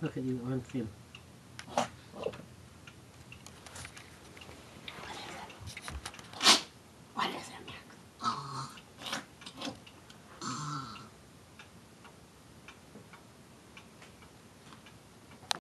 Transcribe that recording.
Look at you on film.